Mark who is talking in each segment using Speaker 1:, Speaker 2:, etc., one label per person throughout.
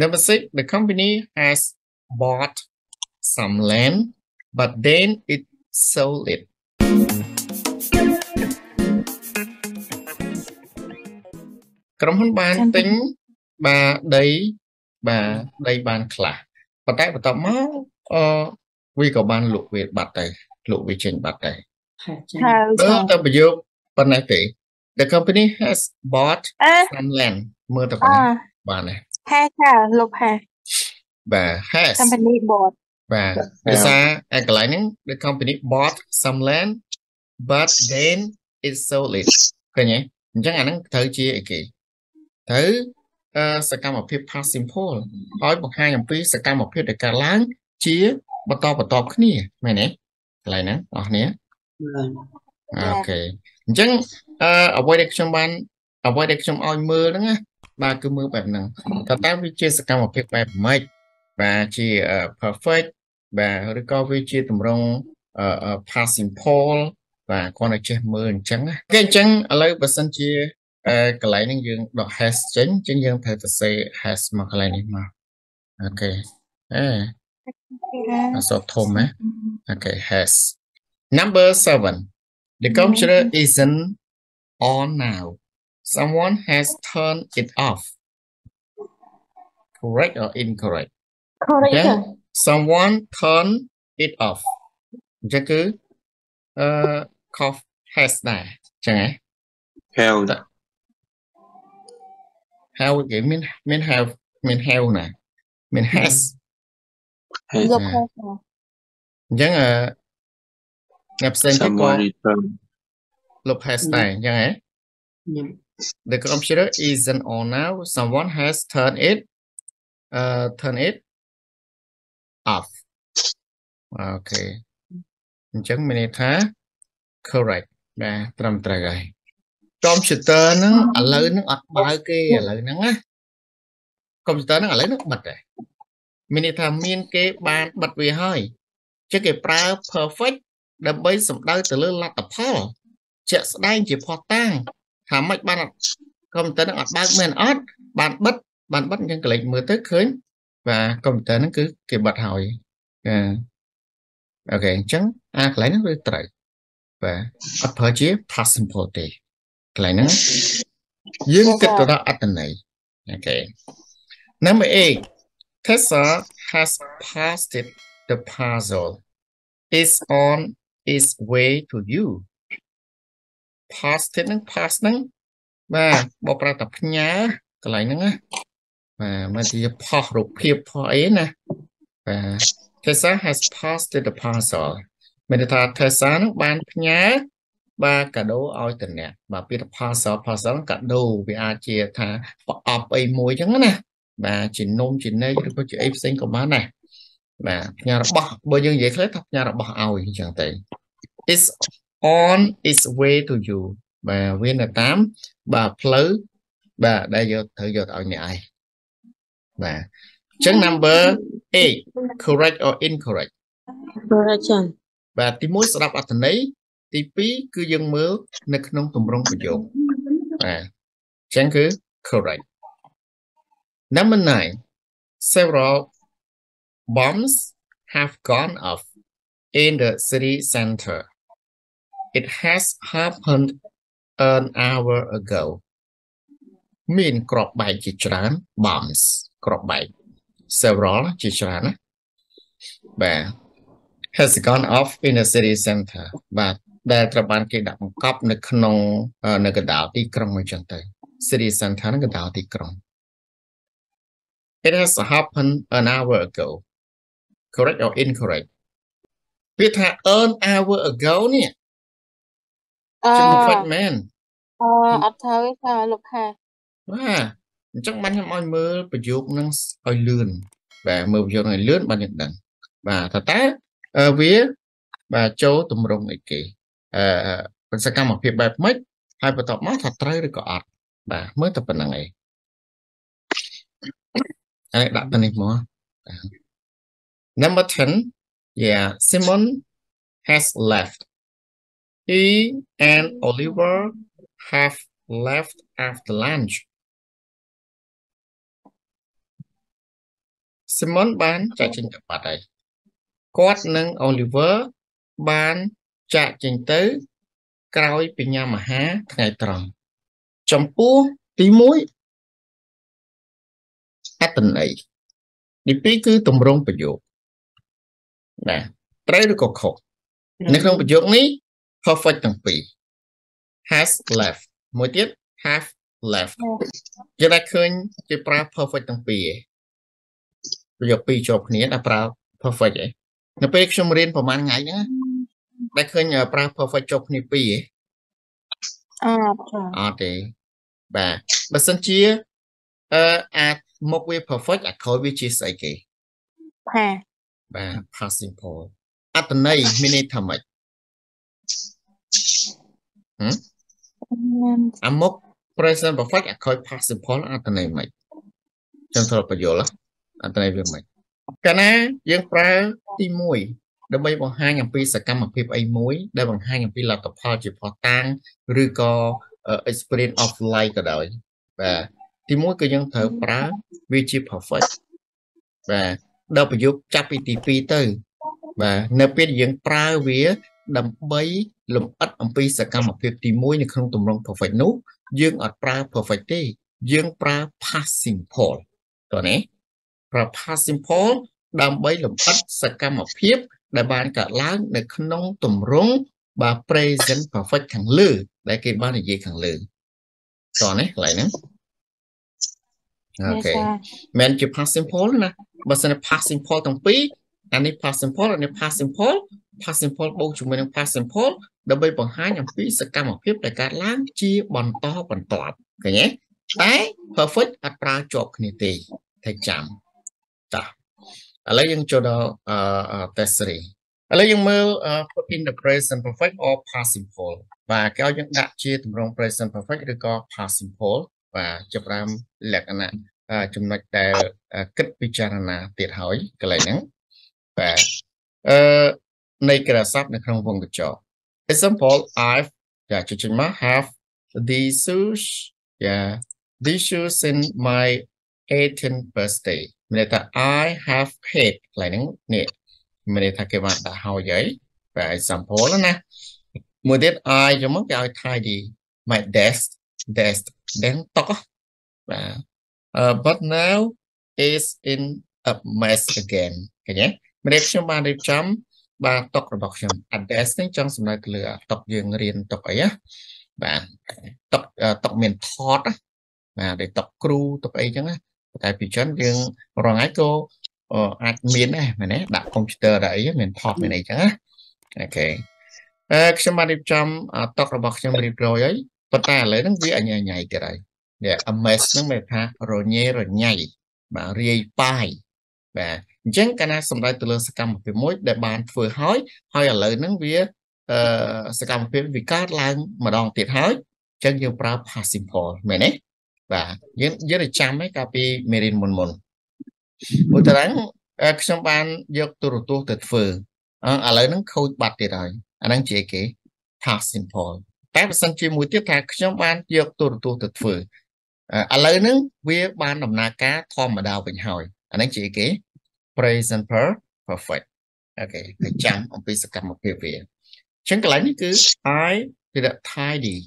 Speaker 1: Number six, the company has bought some land, but then it sold it. ក្រុមហ៊ុនបានទិញបាទដីបាទដីបានខ្លះប៉ុន្តែបន្ទាប់មកអឺវាក៏បានលក់វាបាត់ដែរលក់វាចេញបាត់ដែរ
Speaker 2: ហើយ
Speaker 1: បើតែប្រយោគប៉ុណ្ណេះទេ The company has bought
Speaker 2: អឺ
Speaker 1: some land មើលទៅប៉ុណ្ អ ណេះបានទេ
Speaker 2: ហាចាលុបហា
Speaker 1: បាទ has
Speaker 2: company board
Speaker 1: បាទភាសាឯកន្លែងហ្នឹង the company bought some land but then it sold it ឃើញទេអញ្ចឹងអាហ្នឹងត្រូវជាអីគេត្រូវអឺសកម្មភាព past simple ឲ្យបង្ហាញអំពីសកម្មភាពដែលកើតឡើង ជាបន្តបន្តគ្នាមែនទេកន្លែងហ្នឹងអស់គ្នាអូខេអញ្ចឹងអឺអ្វីដែលខ្ញុំបានអ្វីដែលខ្ញុំឲ្យមើលហ្នឹងណា បាទគឺមើលបែបហ្នឹងតើតើវាជាសកម្មភាពបែបម៉េចបាទជាអឺ perfect បាទឬក៏វាជាទម្រង់អឺអឺ past simple បាទគាត់តែចេះមើលអញ្ចឹងណាគេអញ្ចឹងឥឡូវបើសិនជាអឺកន្លែងហ្នឹងយើងដក has ចេញអញ្ចឹងយើងត្រូវទៅសេ has មកកន្លែងនេះមកអូខេអេអសតធំហ៎អូខេ has number 7 the computer isn't on now someone has turned it off correct or incorrect
Speaker 2: correct
Speaker 1: អញ្ចឹង someone turn it off អញ្ចឹងគឺអឺ cough has ដែរអញ្ចឹងហ៎
Speaker 3: hell
Speaker 1: how គេមានមាន have មាន have ណាមាន has
Speaker 2: លុបហា
Speaker 1: អញ្ចឹងអឺអ្នកផ្សេងទៀតក៏
Speaker 3: someone return
Speaker 1: លុប has ដែរអញ្ចឹងហ៎ the computer isn't on now someone has turned it uh turn it off អូខេអញ្ចឹងមានន័យថា correct បាទត្រឹមត្រូវហើយកុំព្យូទ័រហ្នឹងឥឡូវហ្នឹងអត់បើកទេឥឡូវហ្នឹងណាកុំព្យូទ័រហ្នឹងឥឡូវហ្នឹងបិទដែរមានន័យថាមានគេបានបិទវាហើយចឹងគេប្រើ perfect ដើម្បីសំដៅទៅលើលទ្ធផលជាក់ស្ដែងជាផុសតាង ថាម៉េចបានកុំព្យូទ័រហ្នឹងអត់បើកមែនអត់បានបិទបានបិទអញ្ចឹងកលេចមើលទៅឃើញបាទកុំព្យូទ័រហ្នឹងគឺគេបិទហើយបាទអូខេអញ្ចឹងអាកន្លែងហ្នឹងវាត្រូវបាទអត់ប្រើជា past simple ទេកន្លែងហ្នឹងយើងគិតទៅដល់អត្ថន័យអូខេ number 8 Tessa has passed it the parcel is on its way to you past it ហ្នឹង pass ហ្នឹងបាទបកប្រើតែផ្ញើកន្លែងហ្នឹងណាបាទមកជាផុសរូបភាពផុសអីណាបាទ Tessa has passed the parcel មានន័យថា Tessa ហ្នឹងបានផ្ញើបាទកាដូឲ្យតអ្នកបាទពាក្យ parcel parcel កាដូវាអាចជាថាប្រអប់អីមួយចឹងណាបាទជានំជានេកឬក៏ជាអីផ្សេងក៏បានដែរបាទផ្ញើរបស់បើយើងនិយាយខ្លះថាផ្ញើរបស់ឲ្យអញ្ចឹងទៅ is on its way to you បាទវានៅតាមបាទផ្លូវបាទដែលយកត្រូវយកទៅឲ្យអ្នកឯងបាទអញ្ចឹង number 8 correct or incorrect
Speaker 2: correction
Speaker 1: បាទទី1ស្ដាប់អត្ថន័យទី2គឺយើងមើលនៅក្នុងទម្រង់ប្រយោគបាទអញ្ចឹងគឺ correct number 9 several bombs have gone off in the city center it has happened an hour ago មានក្របបែកជាច្រើន bombs ក្របបែក several ជាច្រើនណាបាទ has gone off in the city center បាទដែលត្រូវបានគេដាក់បង្កប់នៅក្នុងនៅកណ្ដាលទីក្រុងអញ្ចឹងទៅ city center ហ្នឹងកណ្ដាលទីក្រុង It has happened an hour ago correct or incorrect ពាក្យថា an hour ago នេះ
Speaker 2: អឺ
Speaker 1: ជា perfect man
Speaker 2: អឺអត់ត្រូវទេថាលុបហា
Speaker 1: បាទអញ្ចឹងបានខ្ញុំឲ្យមើលប្រយោគហ្នឹងឲ្យលឿនបាទមើលប្រយោគហ្នឹងឲ្យលឿនបានយើងដឹងបាទតើតើអឺវាបាទចូលទម្រង់អីគេអឺសកម្មភាពបែបម៉េចហើយបន្ទាប់មកថាត្រូវឬក៏អត់បាទមើលតែប៉ុណ្្នឹងឯងអានេះដាក់ទៅនេះមក Number 10 yeah Simon has left he and Oliver have left after lunch Simon បានចាក់ចេញទៅបាត់ហើយគាត់និង Oliver បានចាក់ចេញទៅ ក្រោយពីញ៉ាំអាហារថ្ងៃត្រង់ចំពោះទី1អត្តន័យទី2គឺតម្រងប្រយោគណាត្រូវឬក៏ខុសនៅក្នុងប្រយោគនេះ perfect ទាំងពីរ has left មួយទៀត have left យើង đã ឃើញគេប្រើ perfect ទាំងពីរឯងប្រយោគពីរជាប់គ្នាដែលប្រើ perfect ឯងនៅពេលខ្ញុំរៀនប្រហែលថ្ងៃហ្នឹងដែលឃើញប្រើ perfect ជាប់គ្នាពីរឯង
Speaker 2: អត់
Speaker 1: អត់ទេបាទបើសិនជាអឺអាចមកវា perfect អាក្រោយវាជាស្អីគេ
Speaker 2: ផា
Speaker 1: បាទ past simple អត្តន័យមានន័យថាម៉េចហឹម អាមុខ present perfect អាក្រោយ past simple អត្តន័យម៉េចចឹងត្រូវបញ្យល់អត្តន័យវាម៉េចកាលណាយើងប្រើទី1ដើម្បីបង្ហាញអំពីសកម្មភាពអីមួយ ដែលបង្ហាញអំពីលទ្ធផលជាផុសតាងឬក៏ experience of life ក៏ដោយបាទទី1គឺយើងត្រូវប្រើវាជា perfect បាទដល់ប្រយុទ្ធចាប់ពីទី2ទៅបាទនៅពេលយើងប្រើវា ដើម្បីលម្អិតអំពីសកម្មភាពទី1នៅក្នុងទម្រង់ perfect នោះយើងអត់ប្រើ perfect ទេ យើងប្រើ past simple តើណាប្រើ past simple ដើម្បីលម្អិតសកម្មភាពដែលបានកើតឡើងនៅក្នុងទម្រង់បាទ present perfect ខាងលើ ដែលគេបាននិយាយខាងលើតោះនេះកន្លែងហ្នឹងអូខេមិនជា past simple ណាបើសិនជា past simple ទាំងពីរអានេះ past simple អានេះ past simple past simple បូកជាមួយនឹង past simple ដើម្បីបង្ហាញអំពីសកម្មភាពដែលកើតឡើងជាបន្តបន្ទាប់ឃើញទេតែ perfect អត់ប្រើជាប់គ្នាទេតែចាំតាឥឡូវយើងចូលដល់ test 3ឥឡូវយើងមើល put in the present perfect or past simple បាទគេឲ្យយើងដាក់ជាទម្រង់ present perfect ឬក៏ past simple បាទចាប់តាមលក្ខណៈចំណុចដែលគិតពិចារណាទៀតហើយកន្លែងហ្នឹងបាទអឺ នៃក្រាស័ព្ទនៅក្នុងវងកញ្ចក់ example I've ចាជិញមក have these shoes ចា these shoes in my 18th birthday មានន័យថា I have paid កន្លែងហ្នឹងនេះមានន័យថាគេបានដាក់ហើយហើយបាទ example ណាមួយទៀត I យកមកគេឲ្យ tidy my desk desk ដែលតុកបាទ but now is in a mess again ឃើញទេម្នាក់ខ្ញុំបានរៀបចំ បាទតុករបស់ខ្ញុំ address នេះចង់សម្ដៅទៅលើតុកយើងរៀនតុកអីណាបាទតុកតុកមានថតបាទដែលតុកគ្រូតុកអីចឹងណាតែពីចឹងយើងរងថ្ងៃក៏អាចមានដែរមែនទេដាក់កុំព្យូទ័រដាក់អីមានថតមានអីចឹងណាអូខេអឺខ្ញុំបានរៀបចំតុករបស់ខ្ញុំរៀបរយហើយប៉ុន្តែឥឡូវហ្នឹងវាអញ្ញញ៉ៃទៀតហើយនេះ MS ហ្នឹងមានថារញ៉េរញ៉ៃបាទរាយប៉ាយ បាទអញ្ចឹងកាលណាសំដៅទៅលើសកម្មភាពមួយដែលបានធ្វើហើយហើយឥឡូវហ្នឹងវាអឺសកម្មភាពវាកើតឡើងម្ដងទៀតហើយអញ្ចឹងយើងប្រើ past simple មែនទេបាទយើងយើងទៅចាំឯងកាលពីមេរៀនមុនមុនឧទាហរណ៍ខ្ញុំបានយកទូរទស្សន៍ទៅធ្វើឥឡូវហ្នឹងខូចបាត់ទៀតហើយអាហ្នឹងជាគេ past simple តែបើសិនជាមួយទៀតថាខ្ញុំបានយកទូរទស្សន៍ទៅធ្វើឥឡូវហ្នឹងវាបានដំណើរការធម្មតាវិញហើយអាហ្នឹងជាគេ present perfect អូខេទៅចាំអំពីសកម្មភាពវាអញ្ចឹងកន្លែងនេះគឺ I គឺ tidy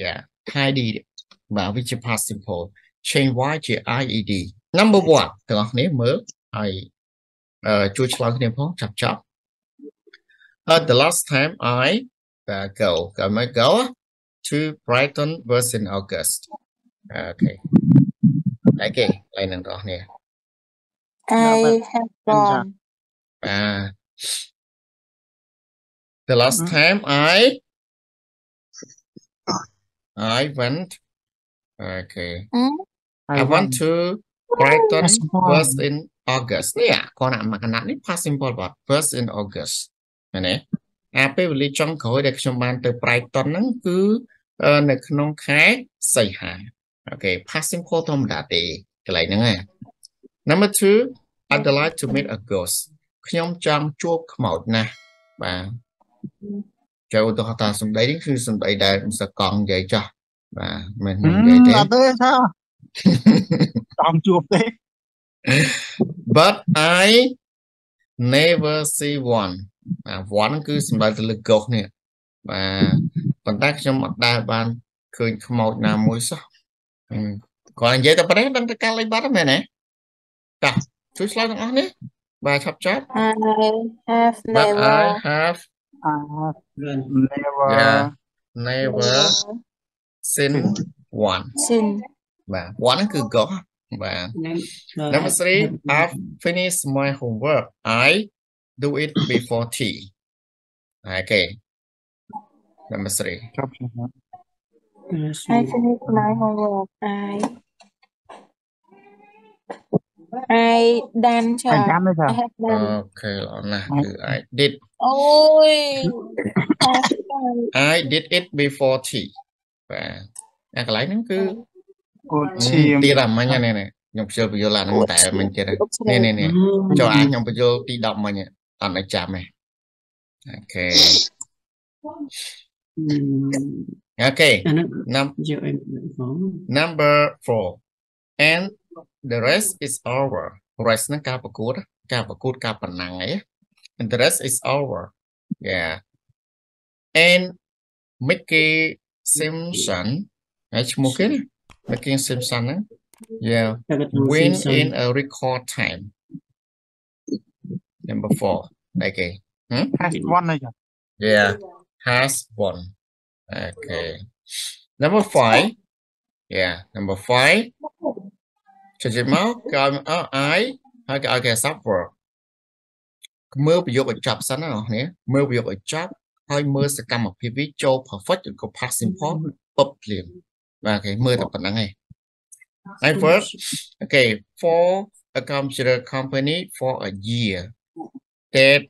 Speaker 1: yeah tidy បាទវាជា past simple change y ជា ied number 1ទាំងអស់គ្នាមើលហើយជួយឆ្លើយគ្នាផងចាប់ចាប់ Uh, the last time I uh, go, go, go to Brighton was in August. Okay. តែគេកន្លែងនឹងរបស់គ្នា
Speaker 2: I have gone.
Speaker 1: Ah. The last mm-hmm. time I I went okay. Mm? I, I went to Brighton was in August នេះអាគាត់អាមកណាត់នេះ past simple បាទ first in August មែនទេអាពេលវេលាចុងក្រោយដែលខ្ញុំបានទៅ Brighton ហ្នឹងគឺនៅក្នុងខែសីហាអូខេ past simple ធម្មតាទេកន្លែងហ្នឹងណា Number 2 I'd like to meet a ghost ខ្ញុំចង់ជួបខ្មោចណាស់បាទចូលទៅថាសម្ដីនេះគឺសម្ដីដែលសកង់និយាយចាស់បាទមិននិយាយទេ
Speaker 3: អត់ទេថាចង់ជួបទេ
Speaker 1: but I never see one បាទ one គឺសំដៅទៅលើ ghost នេះបាទប៉ុន្តែខ្ញុំអត់ដែលបានឃើញខ្មោចណាមួយសោះគាត់និយាយតែប៉ុណ្ណេះដឹងតែការលេខបាត់មែនទេ តាជួយឆ្លើយទាំងអស់នេះបាទឆាប់ឆាប់
Speaker 2: I have
Speaker 1: but
Speaker 2: never
Speaker 1: I have
Speaker 3: I have never
Speaker 1: yeah never seen one
Speaker 2: seen
Speaker 1: បាទ one ហ្នឹងគឺ ghost បាទ Number three, I've finished my homework. I do it before tea. Okay. Number three.
Speaker 3: ចប់ឆ្លើយ
Speaker 2: I finished my homework I I done
Speaker 3: អា
Speaker 2: chưa
Speaker 3: ចាំទេចា
Speaker 2: I have done
Speaker 1: Okay ល្អណាស់គឺ I did
Speaker 2: ôi have done
Speaker 1: I did it before tea បាទអាកន្លែងហ្នឹងគឺ
Speaker 3: អូឈាម
Speaker 1: ទៀតអាមិញហ្នឹងនេះខ្ញុំខ្ជិលបញ្យល់អាហ្នឹងតែមិញទៀតនេះនេះនេះចូលអាខ្ញុំបញ្យល់ទី10មិញអត់ឲ្យចាំទេអូខេអូខេ
Speaker 4: អាហ្នឹង
Speaker 1: Num-
Speaker 4: យកអីផង
Speaker 1: number 4 and the rest is over rest ហ្នឹងការប្រកួតការប្រកួតការប្រណាំងអី and the rest is over yeah and Mickey Simpson ហើយឈ្មោះគេណា Mickey Simpson ហ្នឹង yeah
Speaker 4: តែគាត់
Speaker 1: win in a record time number 4 okay
Speaker 3: has one ទេចា
Speaker 1: yeah has won okay number 5 yeah number 5 ចុចមកក៏អើ I ហើយក៏ឲ្យគេ suffer មើលប្រយោគឲ្យចប់សិនណាបងប្អូនគ្នាមើលប្រយោគឲ្យចប់ហើយមើលសកម្មភាពវាចូល perfect ឬក៏ past simple ពប់ភ្លាមបាទគេមើលតែប៉ុណ្្នឹងឯង I work okay for a computer company for a year that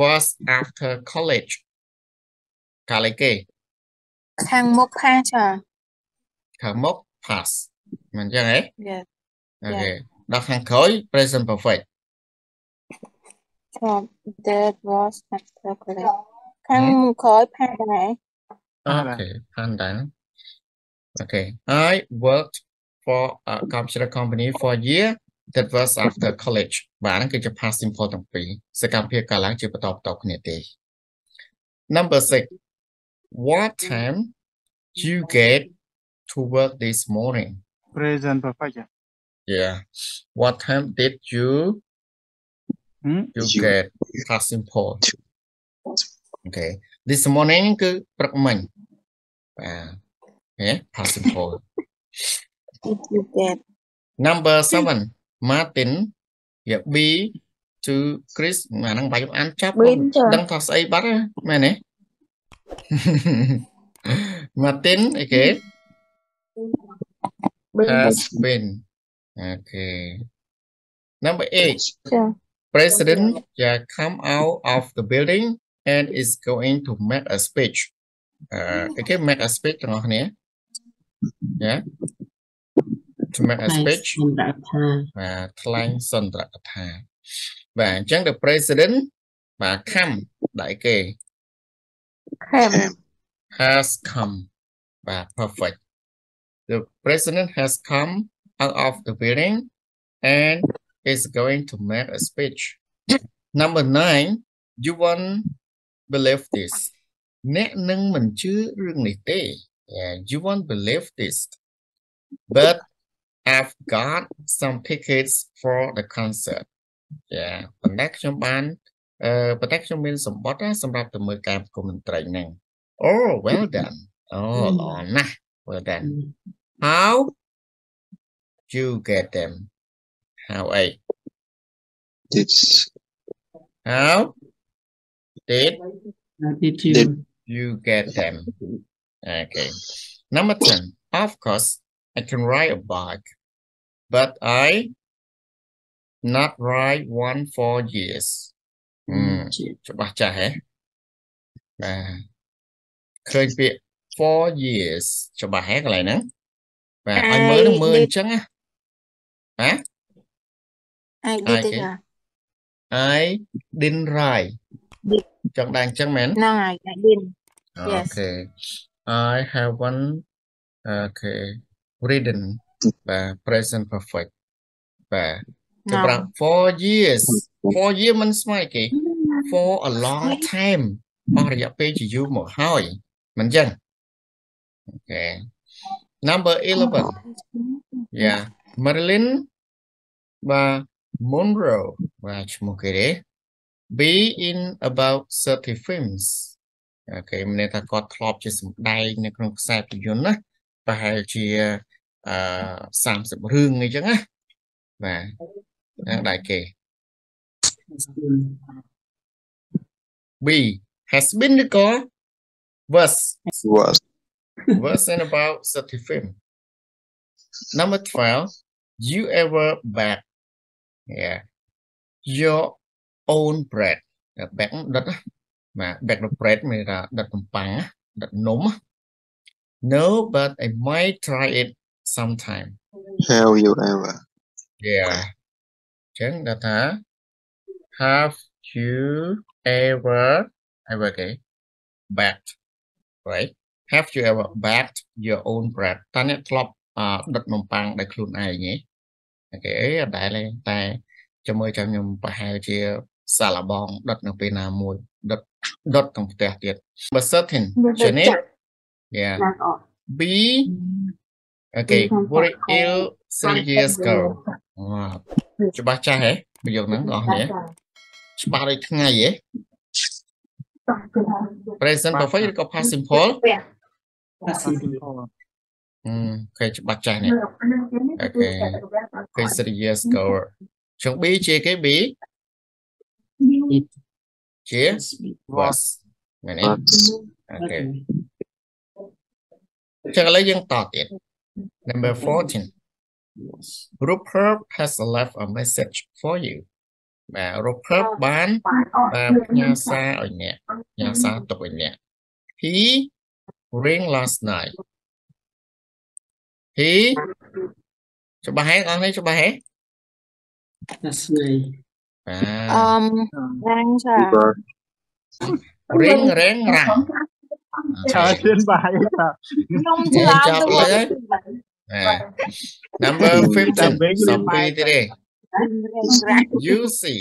Speaker 1: was after college កាលឯគេ
Speaker 2: ខាងមុខ pass ចា
Speaker 1: ខាងមុខ pass មិនអញ្ចឹងហ៎
Speaker 2: Yes
Speaker 1: អូខេដល់ខាងក្រោយ present perfect
Speaker 2: job that was after college ខាងក្រោយ pass ដែរ
Speaker 1: okay ផានដែរអូខេ I worked for a computer company for a year that was after college បាទហ្នឹងគឺជា past simple ទាំងពីរសកម្មភាពកាលឡើងជាបន្តបន្ទាប់គ្នាទេ number 6 what time you get to work this morning
Speaker 3: present perfect ចា
Speaker 1: yeah what time did you
Speaker 3: ហឹម
Speaker 1: you
Speaker 5: You-
Speaker 1: get past simple okay this morning គឺព្រឹកមិញបាទហេ past simple
Speaker 2: did you get
Speaker 1: number 7 Martin យ៉ា B to Chris អាហ្នឹងបាច់អានចាប់
Speaker 2: Bin ចា
Speaker 1: ដឹងថាស្អីបាត់ហ៎មែនទេ Martin អីគេ
Speaker 2: Bin
Speaker 1: has been okay number 8
Speaker 2: ចា
Speaker 1: president yeah come out of the building and is going to make a speech អឺគេ make a speech ទាំងអស់គ្នា yeah to make a speech
Speaker 4: អន្តរថា
Speaker 1: បាទថ្លែងសន្ទរកថាបាទអញ្ចឹង the president បាទខំដាក់អីគេ
Speaker 2: have
Speaker 1: has come បាទ perfect the president has come out of the building and is going to make a speech number 9 you won't believe this អ្នកនឹងមិនជឿរឿងនេះទេ yeah, you won't believe this but I've got some tickets for the concert ចាប៉ុន្តែខ្ញុំបានអឺប៉ុន្តែខ្ញុំមានសម្បត្តិណាសម្រាប់ទៅមើលការប្រគំតន្ត្រីហ្នឹង Oh well done អូល្អណាស់ well done how you get them how I
Speaker 5: Did
Speaker 1: how did
Speaker 4: ទីជឿ
Speaker 5: Did
Speaker 1: you get them okay number 10 of course I can ride a bike but I not ride one for years อืมច្បាស់ចាស់ហ៎បាទឃើញពាក្យ for years ច្បាស់ហ៎កន្លែងហ្នឹងបា ទឲ្យមើលនឹងមើលអញ្ចឹងណាហ៎
Speaker 2: I did ទេ
Speaker 1: Okay.
Speaker 2: ចា
Speaker 1: I didn't ride
Speaker 2: Did.
Speaker 1: ចង់ដែរអញ្ចឹងមែន
Speaker 2: ហ្នឹងហើយ I did Yes.
Speaker 1: Okay I haven't okay ridden បាទ present perfect បាទចម្រើន for years for year មិនស្មើគេ for a long time អស់រយៈពេលជាយូរមកហើយមិនចឹងអូខេ number 11 yeah Marilyn បាទ Monroe បាទឈ្មោះគេទេ be in about 30 films អូខេមានន័យថាគាត់ធ្លាប់ជាសម្ដែងនៅក្នុងខ្សែភាពយន្តណាប្រហែលជាអឺ30រឿងអីចឹងណាបាទហ្នឹងដែរគេ B has been ឬក៏ was
Speaker 5: was
Speaker 1: was in about 30 film number 12 you ever bake yeah your own bread bake ដុតណាបាទ bake the bread មានថាដុតនំប៉័ងណាដុតនំណា no but i might try it sometime
Speaker 5: have you ever
Speaker 1: yeah ចឹងដល់ថា have you ever ever គេ baked right have you ever baked your own bread តើអ្នកធ្លាប់អឺដុតនំប៉័ងដោយខ្លួនឯង ទេអូខេអត់ដែរទេតែចាំមើលចាំខ្ញុំប្រហែលជាសាឡាបងដុតនៅពេលណាមួយដុតដុតក្នុងផ្ទះទៀត but certain ជានេះ yeah B okay very ill three years ago អូច្បាស់ចាស់ហ៎ប្រយោគហ្នឹងបងប្អូនច្បាស់ដូចថ្ងៃហ៎ present perfect ឬក៏ past simple អឺគេច្បាស់ចាស់នេះអូខេគេ3 years ago ចុង B ជាគេ B ជា was មែនទេអូខេចឹងឥឡូវយើងតទៀត number 14 Rupert has left a message for you បាទ Rupert បានបាទផ្ញើសារឲ្យអ្នកផ្ញើសារទុកឲ្យអ្នក He ring last night He ច្បាស់ហើយអស់នេះច្បាស់ហើយ
Speaker 4: That's me.
Speaker 1: បាទ
Speaker 2: អមរាំងចា
Speaker 5: Bird
Speaker 1: ring ring រ៉ា
Speaker 3: ឆើជឿនបាយចា
Speaker 2: ខ្ញុំ
Speaker 1: ចា
Speaker 2: ឆ្លើយ
Speaker 1: ចាប់
Speaker 2: ទៅ
Speaker 1: លើបាទ number 15
Speaker 3: វិញ
Speaker 1: សំពីទេទេ
Speaker 2: រាំង
Speaker 1: You see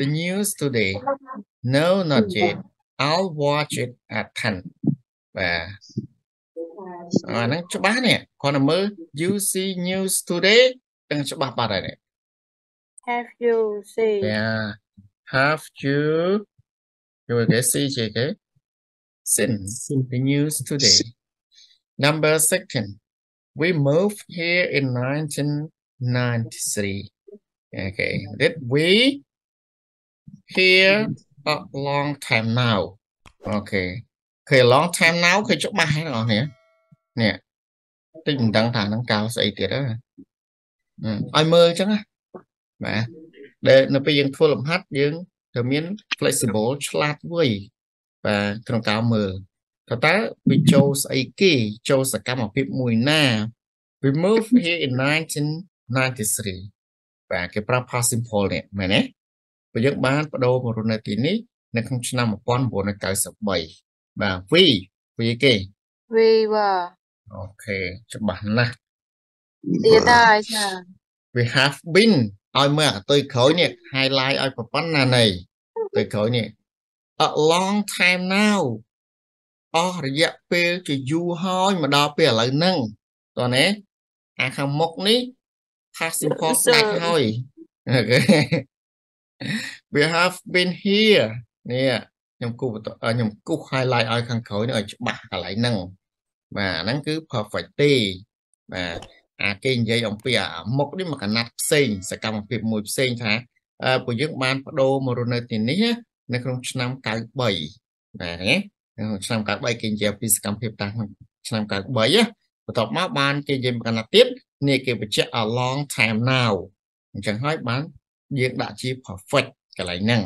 Speaker 1: the news today No not yet I'll watch it at 10បាទ អាហ្នឹងច្បាស់នេះគ្រាន់តែមើល You see news today ទាំងច្បាស់បាត់ហើយនេះ
Speaker 2: have you see
Speaker 1: Yeah. Have you you will get seeជាគេ since the news today. Number 16. We moved here in 1993. Okay. Did we here a long time now? Okay. ឃើញ long time now ឃើញច្បាស់ហើយបងប្អូន នេះតិចមិនដឹងថានឹងកៅស្អីទៀតហ៎ឲ្យមើលអញ្ចឹងណាបាទដែលនៅពេលយើងធ្វើលំហាត់យើងត្រូវមាន flexible ឆ្លាតវៃបាទក្នុងការមើលតើតើវាចូលស្អីគេចូលសកម្មភាពមួយណា we moved here in 1993បាទគេប្រាប់ past simple នេះមែនទេព្រោះយើងបានបដូរមករស់នៅទីនេះនៅក្នុងឆ្នាំ1993បាទ we we គេ
Speaker 2: we were
Speaker 1: អូខេច្បាស់ណាស់
Speaker 2: ទៀតហើយចា
Speaker 1: we have been ឲ្យមើលអាទៅក្រោយនេះ highlight ឲ្យប្រព័ន្ធណានៃទៅក្រោយនេះ a long time now អស់រយៈពេលជាយូរហើយមកដល់ពេលឥឡូវហ្នឹងតោះណាអាខាងមុខនេះ past simple ដាច់ហើយអូខេ we have been here នេះខ្ញុំគូបន្តខ្ញុំគូស highlight ឲ្យខាងក្រោយនេះឲ្យច្បាស់កន្លែងហ្នឹង បាទអាហ្នឹងគឺ perfect ទេបាទអាគេនិយាយអំពីអាមុខនេះមកកណាត់ផ្សេងសកម្មភាពមួយផ្សេងថាអឺពួកយើងបានបដូរមករស់នៅទីនេះណានៅក្នុងឆ្នាំ93បាទណាក្នុងឆ្នាំ93គេនិយាយពីសកម្មភាពតាំងក្នុងឆ្នាំ93ណាបន្ទាប់មកបានគេនិយាយមកកណាត់ទៀតនេះគេបញ្ជាក់ a long time now អញ្ចឹងហើយបានយើងដាក់ជា perfect កន្លែងហ្នឹង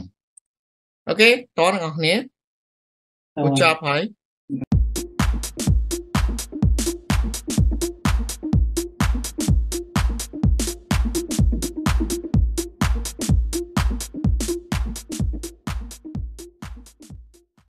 Speaker 1: អូខេតោះអ្នកនរគ្នា
Speaker 4: Uh,
Speaker 1: គូចប់ហើយ